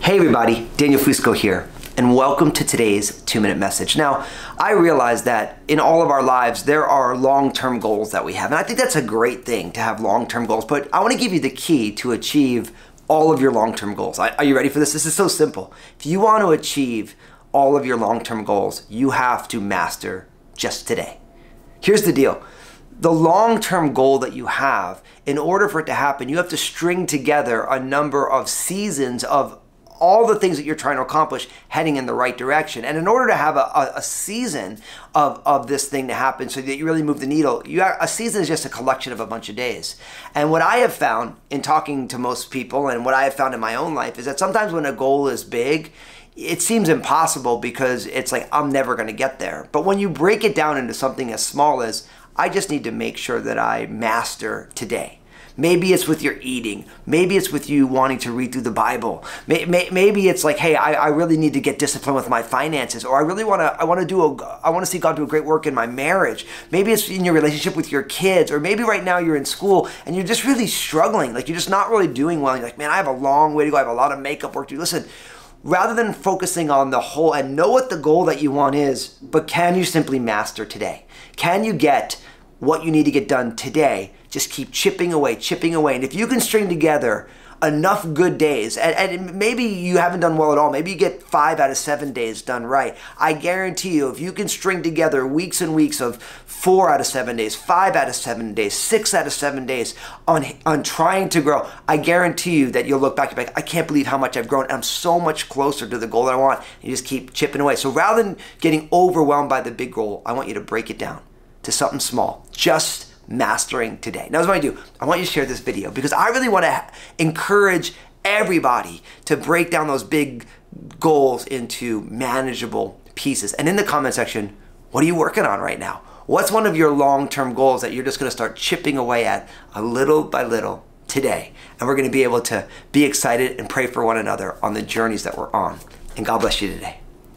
Hey everybody, Daniel Fusco here, and welcome to today's two minute message. Now, I realize that in all of our lives, there are long term goals that we have, and I think that's a great thing to have long term goals, but I want to give you the key to achieve all of your long term goals. Are you ready for this? This is so simple. If you want to achieve all of your long term goals, you have to master just today. Here's the deal the long term goal that you have, in order for it to happen, you have to string together a number of seasons of all the things that you're trying to accomplish heading in the right direction. And in order to have a, a, a, season of, of this thing to happen so that you really move the needle, you are, a season is just a collection of a bunch of days. And what I have found in talking to most people and what I have found in my own life is that sometimes when a goal is big, it seems impossible because it's like, I'm never going to get there. But when you break it down into something as small as, I just need to make sure that I master today Maybe it's with your eating. Maybe it's with you wanting to read through the Bible. Maybe it's like, hey, I, really need to get disciplined with my finances, or I really want to. I want to do a. I want to see God do a great work in my marriage. Maybe it's in your relationship with your kids, or maybe right now you're in school and you're just really struggling. Like you're just not really doing well. You're like, man, I have a long way to go. I have a lot of makeup work to do. Listen rather than focusing on the whole and know what the goal that you want is, but can you simply master today? Can you get what you need to get done today. Just keep chipping away, chipping away. And if you can string together enough good days, and, and, maybe you haven't done well at all, maybe you get five out of seven days done right. I guarantee you, if you can string together weeks and weeks of four out of seven days, five out of seven days, six out of seven days on, on trying to grow, I guarantee you that you'll look back, you'll be like, I can't believe how much I've grown. I'm so much closer to the goal that I want. And you just keep chipping away. So rather than getting overwhelmed by the big goal, I want you to break it down to something small, just mastering today. Now, what I do. I want you to share this video because I really want to encourage everybody to break down those big goals into manageable pieces. And in the comment section, what are you working on right now? What's one of your long-term goals that you're just going to start chipping away at a little by little today? And we're going to be able to be excited and pray for one another on the journeys that we're on. And God bless you today.